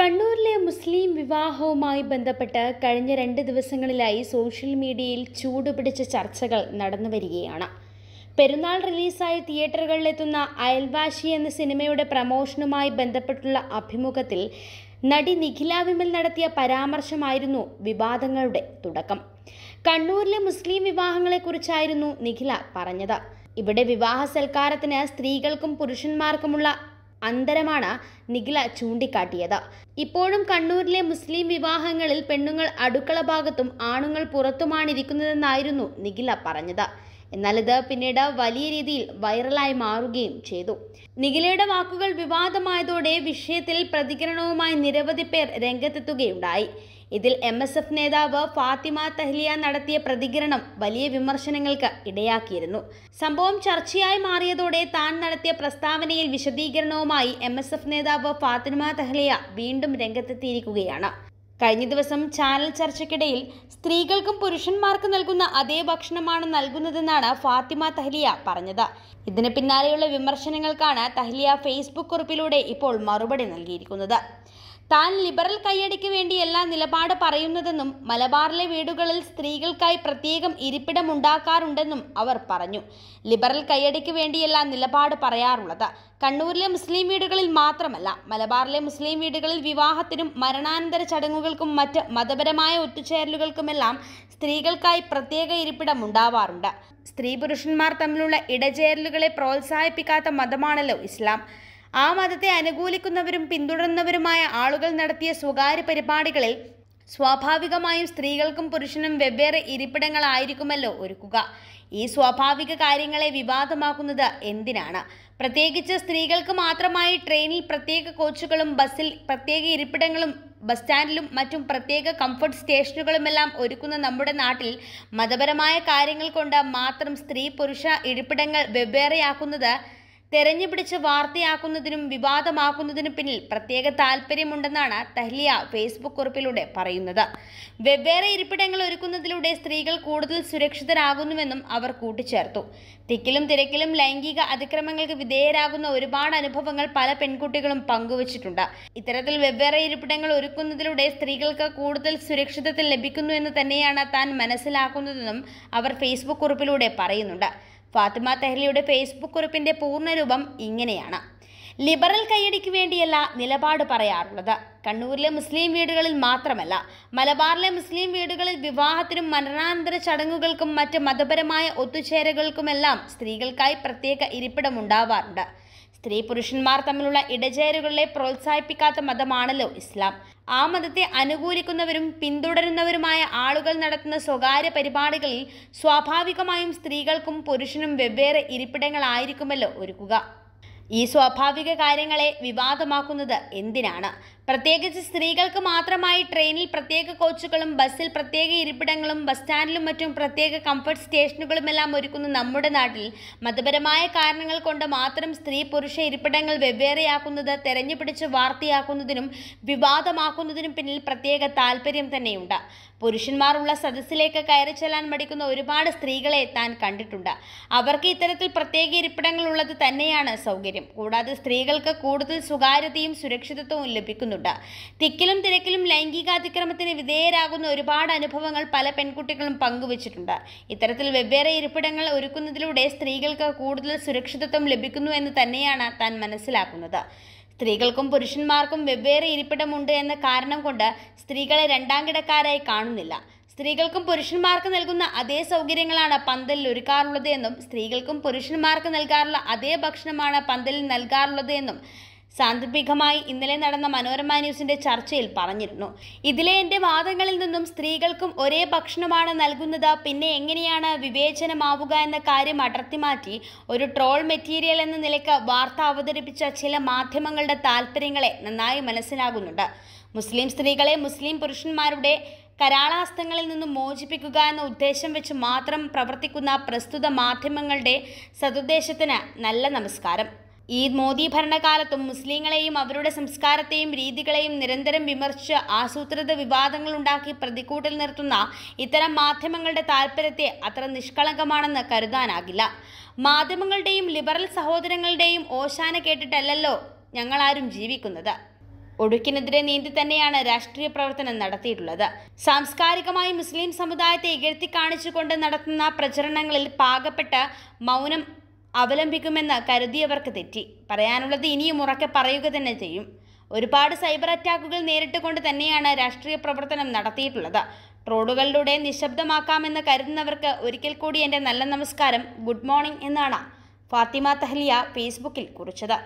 കണ്ണൂരിലെ മുസ്ലിം വിവാഹവുമായി ബന്ധപ്പെട്ട് കഴിഞ്ഞ രണ്ട് ദിവസങ്ങളിലായി സോഷ്യൽ മീഡിയയിൽ ചൂടുപിടിച്ച ചർച്ചകൾ നടന്നു വരികയാണ്. പെരുന്നാൾ റിലീസായ തിയേറ്ററുകളിലെത്തുന്ന അയൽവാശി എന്ന സിനിമയുടെ പ്രമോഷനുമായി ബന്ധപ്പെട്ടുള്ള അഭിമുഖത്തിൽ നടി നിഖില വിമൽ നടത്തിയ പരാമർശമായിരുന്നു വിവാദങ്ങളുടെ തുടക്കം. കണ്ണൂരിലെ മുസ്ലിം വിവാഹങ്ങളെക്കുറിച്ചായിരുന്നു നിഖില പറഞ്ഞത്. ഇവിടെ വിവാഹ സൽക്കാരത്തിന് സ്ത്രീകൾക്കും പുരുഷന്മാർക്കുമുള്ള അന്തരമാണ് നിഖില ചൂണ്ടിക്കാട്ടിയത്. ഇപ്പോഴും കണ്ണൂരിലെ മുസ്ലിം വിവാഹങ്ങളിൽ പെണ്ണുങ്ങൾ അടുക്കള ഭാഗത്തും ആണുങ്ങൾ പുറത്തുമാണിരിക്കുന്നതെന്നായിരുന്നു നിഖില പറഞ്ഞത്. എന്നാൽ ഇത് പിന്നീട് വലിയ രീതിയിൽ വൈറലായി മാറുകയും ചെയ്തു. നിഖിലയുടെ വാക്കുകൾ വിവാദമായതോടെ വിഷയത്തിൽ പ്രതികരണവുമായി നിരവധി പേർ രംഗത്തെത്തുകയുണ്ടായി. ഇതിൽ എം എസ് എഫ് നേതാവ് ഫാത്തിമ തഹ്ലിയ നടത്തിയ പ്രതികരണം വലിയ വിമർശനങ്ങൾക്ക് ഇടയാക്കിയിരുന്നു. സംഭവം ചർച്ചയായി മാറിയതോടെ താൻ നടത്തിയ പ്രസ്താവനയിൽ വിശദീകരണവുമായി എം എസ് എഫ് നേതാവ് ഫാത്തിമ തഹ്ലിയ വീണ്ടും രംഗത്തെത്തിയിരിക്കുകയാണ്. കഴിഞ്ഞ ദിവസം ചാനൽ ചർച്ചയ്ക്കിടയിൽ സ്ത്രീകൾക്കും പുരുഷന്മാർക്കും നൽകുന്ന അതേ ഭക്ഷണമാണ് നൽകുന്നതെന്നാണ് ഫാത്തിമ തഹ്ലിയ പറഞ്ഞത്. ഇതിന് പിന്നാലെയുള്ള വിമർശനങ്ങൾക്കാണ് തഹ്ലിയ ഫേസ്ബുക്ക് കുറിപ്പിലൂടെ ഇപ്പോൾ മറുപടി നൽകിയിരിക്കുന്നത്. താൻ ലിബറൽ കൈയടിക്ക് വേണ്ടിയല്ല നിലപാട് പറയുന്നതെന്നും മലബാറിലെ വീടുകളിൽ സ്ത്രീകൾക്കായി പ്രത്യേകം ഇരിപ്പിടമുണ്ടാക്കാറുണ്ടെന്നും അവർ പറഞ്ഞു. ലിബറൽ കൈയടിക്ക് വേണ്ടിയല്ല നിലപാട് പറയാറുള്ളത്. കണ്ണൂരിലെ മുസ്ലിം വീടുകളിൽ മാത്രമല്ല മലബാറിലെ മുസ്ലിം വീടുകളിൽ വിവാഹത്തിനും മരണാനന്തര ചടങ്ങുകൾക്കും മറ്റ് മതപരമായ ഒത്തുചേരലുകൾക്കുമെല്ലാം സ്ത്രീകൾക്കായി പ്രത്യേക ഇരിപ്പിടം ഉണ്ടാവാറുണ്ട് സ്ത്രീ പുരുഷന്മാർ തമ്മിലുള്ള ഇടചേരലുകളെ പ്രോത്സാഹിപ്പിക്കാത്ത മതമാണല്ലോ ഇസ്ലാം. ആ മതത്തെ അനുകൂലിക്കുന്നവരും പിന്തുടരുന്നവരുമായ ആളുകൾ നടത്തിയ സ്വകാര്യ പരിപാടികളിൽ സ്വാഭാവികമായും സ്ത്രീകൾക്കും പുരുഷനും വെവ്വേറെ ഇരിപ്പിടങ്ങളായിരിക്കുമല്ലോ ഒരുക്കുക. ഈ സ്വാഭാവിക കാര്യങ്ങളെ വിവാദമാക്കുന്നത് എന്തിനാണ്? പ്രത്യേകിച്ച് സ്ത്രീകൾക്ക് മാത്രമായി ട്രെയിനിൽ പ്രത്യേക കോച്ചുകളും ബസ്സിൽ പ്രത്യേക ഇരിപ്പിടങ്ങളും ബസ് സ്റ്റാൻഡിലും മറ്റും പ്രത്യേക കംഫർട്ട് സ്റ്റേഷനുകളുമെല്ലാം ഒരുക്കുന്ന നമ്മുടെ നാട്ടിൽ മതപരമായ കാര്യങ്ങൾ കൊണ്ട് മാത്രം സ്ത്രീ പുരുഷ ഇരിപ്പിടങ്ങൾ വെവ്വേറെയാക്കുന്നത് തെരഞ്ഞു പിടിച്ച് വാർത്തയാക്കുന്നതിനും വിവാദമാക്കുന്നതിനും പിന്നിൽ പ്രത്യേക താല്പര്യമുണ്ടെന്നാണ് തഹ്ലിയ ഫേസ്ബുക്ക് കുറിപ്പിലൂടെ പറയുന്നത്. വെവ്വേറെ ഇരിപ്പിടങ്ങൾ ഒരുക്കുന്നതിലൂടെ സ്ത്രീകൾ കൂടുതൽ സുരക്ഷിതരാകുന്നുവെന്നും അവർ കൂട്ടിച്ചേർത്തു. തിക്കിലും തിരക്കിലും ലൈംഗിക അതിക്രമങ്ങൾക്ക് വിധേയരാകുന്ന ഒരുപാട് അനുഭവങ്ങൾ പല പെൺകുട്ടികളും പങ്കുവച്ചിട്ടുണ്ട്. ഇത്തരത്തിൽ വെവ്വേറെ ഇരിപ്പിടങ്ങൾ ഒരുക്കുന്നതിലൂടെ സ്ത്രീകൾക്ക് കൂടുതൽ സുരക്ഷിതത്വം ലഭിക്കുന്നു എന്ന് തന്നെയാണ് താൻ മനസ്സിലാക്കുന്നതെന്നും അവർ ഫേസ്ബുക്ക് കുറിപ്പിലൂടെ പറയുന്നുണ്ട്. ഫാത്തിമ തെഹ്ലിയുടെ ഫേസ്ബുക്ക് കുറിപ്പിന്റെ പൂർണരൂപം ഇങ്ങനെയാണ്. ലിബറൽ കൈയടിക്ക് വേണ്ടിയല്ല നിലപാട് പറയാറുള്ളത്. കണ്ണൂരിലെ മുസ്ലിം വീടുകളിൽ മാത്രമല്ല മലബാറിലെ മുസ്ലിം വീടുകളിൽ വിവാഹത്തിനും മരണാനന്തര ചടങ്ങുകൾക്കും മറ്റ് മതപരമായ ഒത്തുചേരകൾക്കുമെല്ലാം സ്ത്രീകൾക്കായി പ്രത്യേക ഇരിപ്പിടം ഉണ്ടാവാറുണ്ട്. സ്ത്രീ പുരുഷന്മാർ തമ്മിലുള്ള ഇടചേരുകളെ പ്രോത്സാഹിപ്പിക്കാത്ത മതമാണല്ലോ ഇസ്ലാം. ആ മതത്തെ അനുകൂലിക്കുന്നവരും പിന്തുടരുന്നവരുമായ ആളുകൾ നടത്തുന്ന സ്വകാര്യ പരിപാടികളിൽ സ്വാഭാവികമായും സ്ത്രീകൾക്കും പുരുഷനും വെവ്വേറെ ഇരിപ്പിടങ്ങളായിരിക്കുമല്ലോ ഒരുക്കുക. ഈ സ്വാഭാവിക കാര്യങ്ങളെ വിവാദമാക്കുന്നത് എന്തിനാണ്? പ്രത്യേകിച്ച് സ്ത്രീകൾക്ക് മാത്രമായി ട്രെയിനിൽ പ്രത്യേക കോച്ചുകളും ബസ്സിൽ പ്രത്യേക ഇരിപ്പിടങ്ങളും ബസ് സ്റ്റാൻഡിലും മറ്റും പ്രത്യേക കംഫർട്ട് സ്റ്റേഷനുകളുമെല്ലാം ഒരുക്കുന്ന നമ്മുടെ നാട്ടിൽ മതപരമായ കാരണങ്ങൾ കൊണ്ട് മാത്രം സ്ത്രീ പുരുഷ ഇരിപ്പിടങ്ങൾ വെവ്വേറെയാക്കുന്നത് തെരഞ്ഞു പിടിച്ച് വാർത്തയാക്കുന്നതിനും വിവാദമാക്കുന്നതിനും പിന്നിൽ പ്രത്യേക താല്പര്യം തന്നെയുണ്ട്. പുരുഷന്മാരുള്ള സദസ്സിലേക്ക് കയറി ചെല്ലാൻ മടിക്കുന്ന ഒരുപാട് സ്ത്രീകളെ താൻ കണ്ടിട്ടുണ്ട്. അവർക്ക് ഇത്തരത്തിൽ പ്രത്യേക ഇരിപ്പിടങ്ങൾ ഉള്ളത് തന്നെയാണ് സൗകര്യം. കൂടാതെ സ്ത്രീകൾക്ക് കൂടുതൽ സ്വകാര്യതയും സുരക്ഷിതത്വവും ലഭിക്കുന്നുണ്ട്. തിക്കിലും തിരക്കിലും ലൈംഗികാതിക്രമത്തിന് വിധേയരാകുന്ന ഒരുപാട് അനുഭവങ്ങൾ പല പെൺകുട്ടികളും പങ്കുവച്ചിട്ടുണ്ട്. ഇത്തരത്തിൽ വെവ്വേറെ ഇരിപ്പിടങ്ങൾ ഒരുക്കുന്നതിലൂടെ സ്ത്രീകൾക്ക് കൂടുതൽ സുരക്ഷിതത്വം ലഭിക്കുന്നു എന്ന് തന്നെയാണ് താൻ മനസ്സിലാക്കുന്നത്. സ്ത്രീകൾക്കും പുരുഷന്മാർക്കും വെവ്വേറെ ഇരിപ്പിടമുണ്ട് എന്ന കാരണം കൊണ്ട് സ്ത്രീകളെ രണ്ടാം കിടക്കാരായി കാണുന്നില്ല. സ്ത്രീകൾക്കും പുരുഷന്മാർക്ക് നൽകുന്ന അതേ സൗകര്യങ്ങളാണ് പന്തലിൽ ഒരുക്കാറുള്ളത് എന്നും സ്ത്രീകൾക്കും പുരുഷന്മാർക്ക് നൽകാറുള്ള അതേ ഭക്ഷണമാണ് പന്തലിൽ നൽകാറുള്ളത് എന്നും സാന്ദർഭികമായി ഇന്നലെ നടന്ന മനോരമ ന്യൂസിന്റെ ചർച്ചയിൽ പറഞ്ഞിരുന്നു. ഇതിലെ എന്റെ വാദങ്ങളിൽ നിന്നും സ്ത്രീകൾക്കും ഒരേ ഭക്ഷണമാണ് നൽകുന്നത്. പിന്നെ എങ്ങനെയാണ് വിവേചനമാവുക എന്ന കാര്യം അടർത്തിമാറ്റി ഒരു ട്രോൾ മെറ്റീരിയൽ എന്ന നിലയ്ക്ക് വാർത്ത അവതരിപ്പിച്ച ചില മാധ്യമങ്ങളുടെ താല്പര്യങ്ങളെ നന്നായി മനസ്സിലാകുന്നുണ്ട്. മുസ്ലിം സ്ത്രീകളെ മുസ്ലിം പുരുഷന്മാരുടെ കരാളാസ്തങ്ങളിൽ നിന്നും മോചിപ്പിക്കുക എന്ന ഉദ്ദേശം വെച്ച് മാത്രം പ്രവർത്തിക്കുന്ന പ്രസ്തുത മാധ്യമങ്ങളുടെ സതുദ്ദേശത്തിന് നല്ല നമസ്കാരം. ഈ മോദി ഭരണകാലത്തും മുസ്ലിങ്ങളെയും അവരുടെ സംസ്കാരത്തെയും രീതികളെയും നിരന്തരം വിമർശിച്ച് ആസൂത്രിത വിവാദങ്ങൾ ഉണ്ടാക്കി പ്രതിക്കൂട്ടിൽ നിർത്തുന്ന ഇത്തരം മാധ്യമങ്ങളുടെ താല്പര്യത്തെ അത്ര നിഷ്കളങ്കമാണെന്ന് കരുതാനാകില്ല. മാധ്യമങ്ങളുടെയും ലിബറൽ സഹോദരങ്ങളുടെയും ഓശാന കേട്ടിട്ടല്ലല്ലോ ഞങ്ങളാരും ജീവിക്കുന്നത്. ഒടുക്കിനെതിരെ നീന്തി തന്നെയാണ് രാഷ്ട്രീയ പ്രവർത്തനം നടത്തിയിട്ടുള്ളത്. സാംസ്കാരികമായി മുസ്ലിം സമുദായത്തെ ഇകഴ്ത്തി കാണിച്ചുകൊണ്ട് നടത്തുന്ന പ്രചരണങ്ങളിൽ പാകപ്പെട്ട് മൗനം അവലംബിക്കുമെന്ന് കരുതിയവർക്ക് തെറ്റി. പറയാനുള്ളത് ഇനിയും ഉറക്കെ പറയുക തന്നെ ചെയ്യും. ഒരുപാട് സൈബർ അറ്റാക്കുകൾ നേരിട്ടുകൊണ്ട് തന്നെയാണ് രാഷ്ട്രീയ പ്രവർത്തനം നടത്തിയിട്ടുള്ളത്. ട്രോളുകളിലൂടെ നിശബ്ദമാക്കാമെന്ന് കരുതുന്നവർക്ക് ഒരിക്കൽ കൂടി എന്റെ നല്ല നമസ്കാരം ഗുഡ് മോർണിംഗ് എന്നാണ് ഫാത്തിമ തഹ്ലിയ ഫേസ്ബുക്കിൽ കുറിച്ചത്.